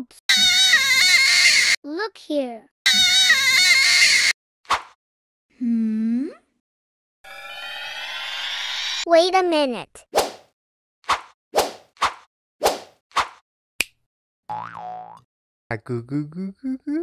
Oops. Look here. Hmm? Wait a minute. A goo goo goo goo goo.